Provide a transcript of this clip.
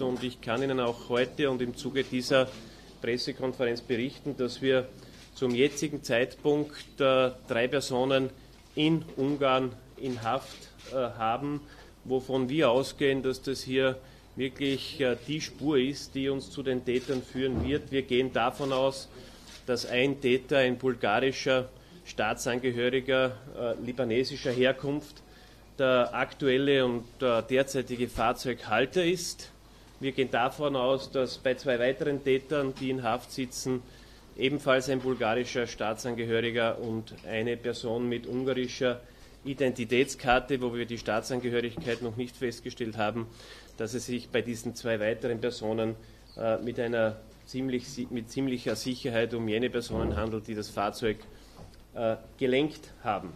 Und ich kann Ihnen auch heute und im Zuge dieser Pressekonferenz berichten, dass wir zum jetzigen Zeitpunkt äh, drei Personen in Ungarn in Haft äh, haben, wovon wir ausgehen, dass das hier wirklich äh, die Spur ist, die uns zu den Tätern führen wird. Wir gehen davon aus, dass ein Täter, ein bulgarischer Staatsangehöriger äh, libanesischer Herkunft, der aktuelle und äh, derzeitige Fahrzeughalter ist. Wir gehen davon aus, dass bei zwei weiteren Tätern, die in Haft sitzen, ebenfalls ein bulgarischer Staatsangehöriger und eine Person mit ungarischer Identitätskarte, wo wir die Staatsangehörigkeit noch nicht festgestellt haben, dass es sich bei diesen zwei weiteren Personen äh, mit einer ziemlich, mit ziemlicher Sicherheit um jene Personen handelt, die das Fahrzeug gelenkt haben.